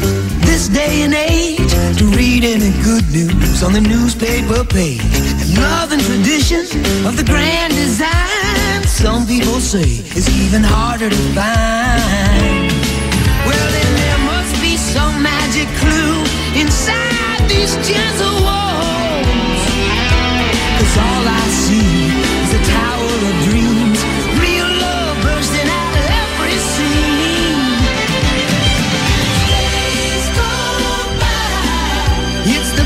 patient this day and age to read any good news on the newspaper page. And love and tradition of the grand design, some people say, is even harder to find. Well, then there must be some magic clue inside these gentle walls. Cause all I see is a It's the